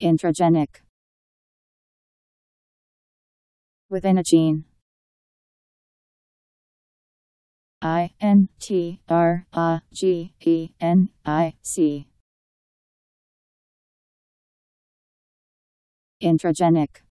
Intragenic. Within a gene. I N T R A G E N I C. Intragenic.